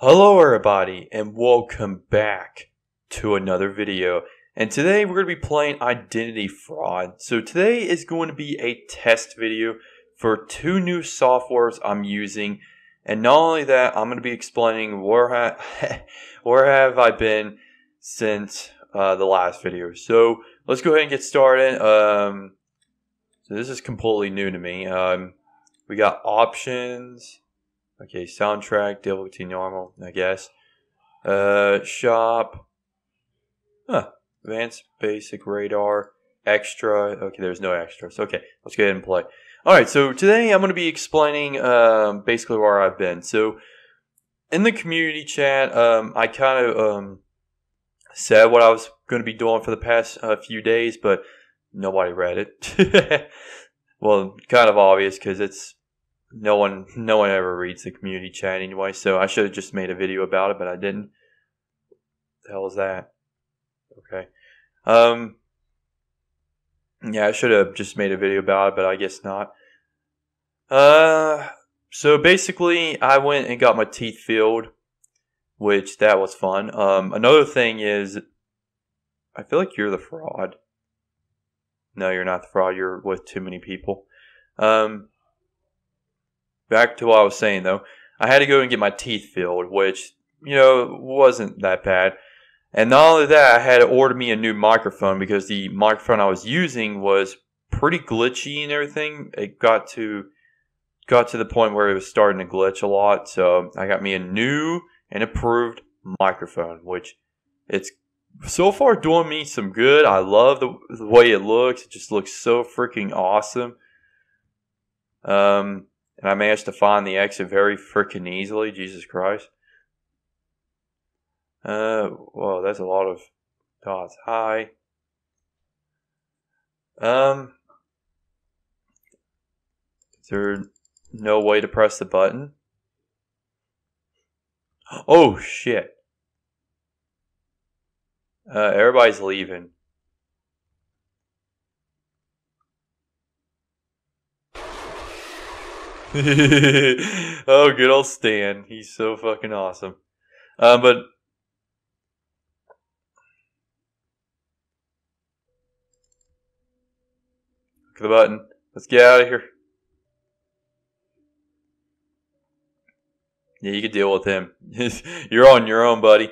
Hello everybody and welcome back to another video. And today we're going to be playing Identity Fraud. So today is going to be a test video for two new softwares I'm using. And not only that, I'm going to be explaining where, ha where have I been since uh, the last video. So let's go ahead and get started. Um, so this is completely new to me. Um, we got options. Okay, soundtrack, difficulty normal, I guess. Uh, shop. Huh. Advanced basic radar. Extra. Okay, there's no extras. Okay, let's go ahead and play. Alright, so today I'm going to be explaining um, basically where I've been. So, in the community chat, um, I kind of um, said what I was going to be doing for the past uh, few days, but nobody read it. well, kind of obvious because it's no one no one ever reads the community chat anyway. So I should have just made a video about it, but I didn't. The hell is that? Okay. Um. Yeah, I should have just made a video about it, but I guess not. Uh. So basically, I went and got my teeth filled, which that was fun. Um. Another thing is, I feel like you're the fraud. No, you're not the fraud. You're with too many people. Um, back to what I was saying though, I had to go and get my teeth filled, which, you know, wasn't that bad. And not only that, I had to order me a new microphone because the microphone I was using was pretty glitchy and everything. It got to got to the point where it was starting to glitch a lot. So I got me a new and approved microphone, which it's so far doing me some good. I love the, the way it looks. It just looks so freaking awesome. Um, and I managed to find the exit very freaking easily. Jesus Christ. Uh, well, that's a lot of dots. Hi. Um, is there no way to press the button? Oh, shit. Uh, everybody's leaving. oh, good old Stan. He's so fucking awesome. Um, but click the button. Let's get out of here. Yeah, you can deal with him. You're on your own, buddy.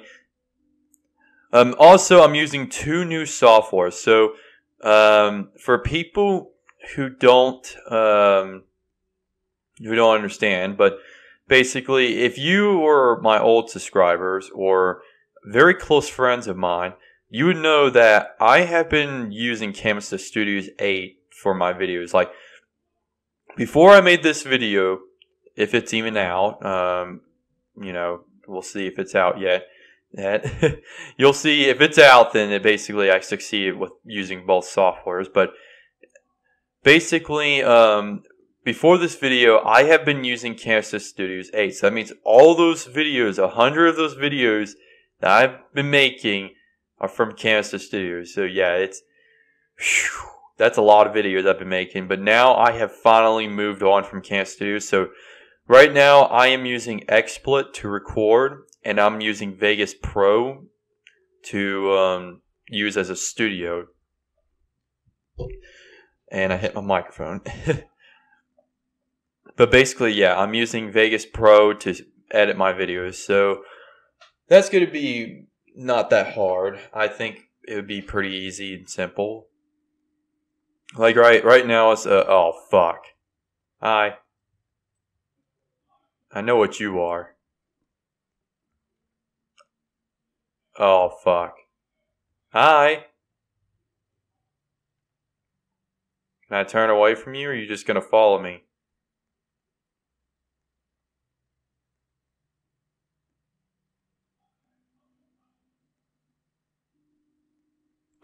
Um, also, I'm using two new softwares. So, um, for people who don't um, who don't understand, but basically, if you were my old subscribers or very close friends of mine, you would know that I have been using Camtasia Studios 8 for my videos. Like, before I made this video, if it's even out, um, you know, we'll see if it's out yet. That you'll see if it's out, then it basically I succeeded with using both softwares. But basically, um, before this video, I have been using Camtasia Studios 8. So that means all those videos, a hundred of those videos that I've been making are from Camtasia Studios. So yeah, it's, whew, that's a lot of videos I've been making. But now I have finally moved on from Camtasia Studios. So right now I am using XSplit to record and I'm using Vegas Pro to um, use as a studio. And I hit my microphone. But basically, yeah, I'm using Vegas Pro to edit my videos. So that's going to be not that hard. I think it would be pretty easy and simple. Like right right now it's uh, oh fuck. Hi. I know what you are. Oh fuck. Hi. Can I turn away from you or are you just gonna follow me?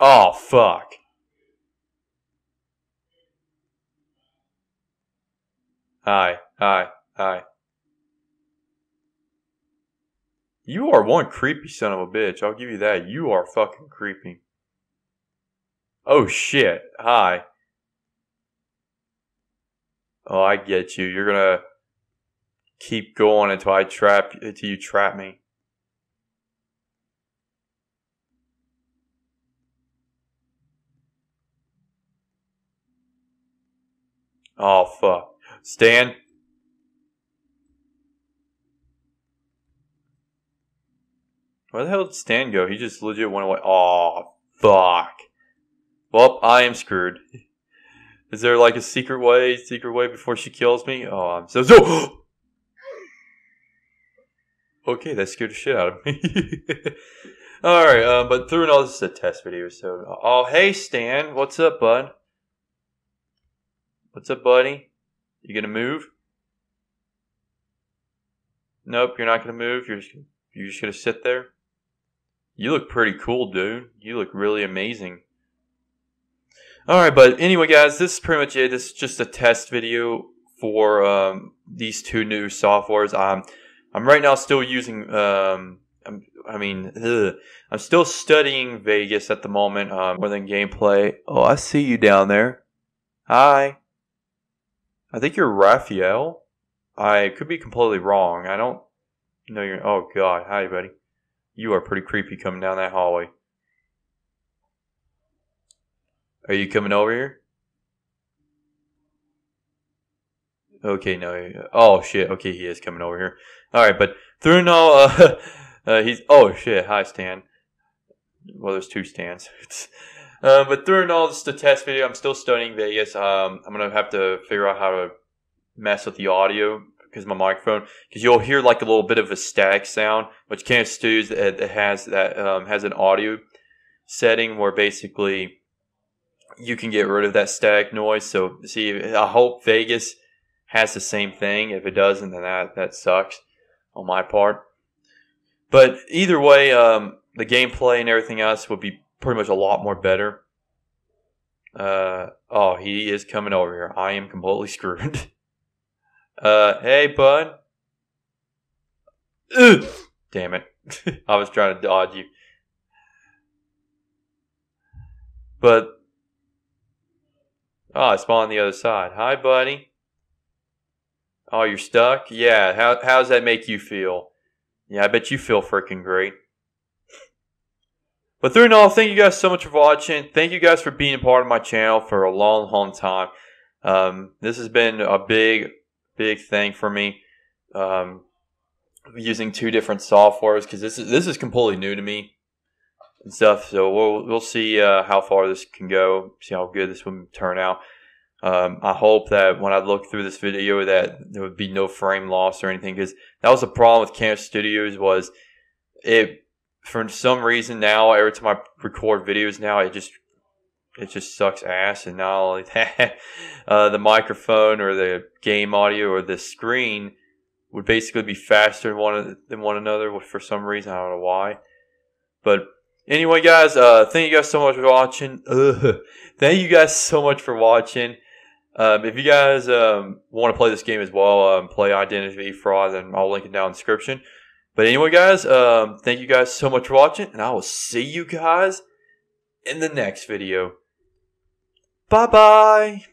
Oh, fuck. Hi, hi, hi. You are one creepy son of a bitch. I'll give you that. You are fucking creepy. Oh shit. Hi. Oh, I get you. You're gonna keep going until I trap until you trap me. Oh fuck. Stan. Where the hell did Stan go? He just legit went away. Oh fuck. Well, I am screwed. Is there like a secret way, secret way before she kills me? Oh, I'm so so. okay, that scared the shit out of me. all right, um, but through and all, this is a test video. So, oh, hey Stan, what's up, bud? What's up, buddy? You gonna move? Nope, you're not gonna move. You're just you're just gonna sit there. You look pretty cool, dude. You look really amazing. All right, but anyway, guys, this is pretty much it. This is just a test video for um, these two new softwares. I'm I'm right now still using. Um, I mean, ugh. I'm still studying Vegas at the moment um, more than gameplay. Oh, I see you down there. Hi. I think you're Raphael. I could be completely wrong. I don't know you're. Oh God, hi, buddy. You are pretty creepy coming down that hallway. Are you coming over here? Okay, no. Oh shit. Okay, he is coming over here. All right, but through no, uh, uh, he's. Oh shit. Hi, Stan. Well, there's two stands. uh, but through all this the test video, I'm still studying Vegas. Um, I'm gonna have to figure out how to mess with the audio because my microphone because you'll hear like a little bit of a static sound, which Camtasia Studios it, it has that um, has an audio setting where basically you can get rid of that static noise. So see, I hope Vegas has the same thing. If it doesn't, then that that sucks on my part. But either way, um, the gameplay and everything else would be pretty much a lot more better. Uh, oh, he is coming over here. I am completely screwed. uh, hey, bud. Ugh. Damn it. I was trying to dodge you. But Oh, I spawned on the other side. Hi, buddy. Oh, you're stuck? Yeah. How, how does that make you feel? Yeah, I bet you feel freaking great. But through and all, thank you guys so much for watching. Thank you guys for being a part of my channel for a long, long time. Um, this has been a big, big thing for me. Um, using two different softwares because this is this is completely new to me and stuff. So we'll we'll see uh, how far this can go. See how good this will turn out. Um, I hope that when I look through this video that there would be no frame loss or anything because that was the problem with Camtasia Studios was it for some reason now every time I record videos now it just it just sucks ass and not only that uh, the microphone or the game audio or the screen would basically be faster than one than one another for some reason I don't know why but Anyway, guys, uh, thank you guys so much for watching. Ugh. Thank you guys so much for watching. Um, if you guys um, want to play this game as well, um, play Identity Fraud, then I'll link it down in the description. But anyway, guys, um, thank you guys so much for watching, and I will see you guys in the next video. Bye-bye.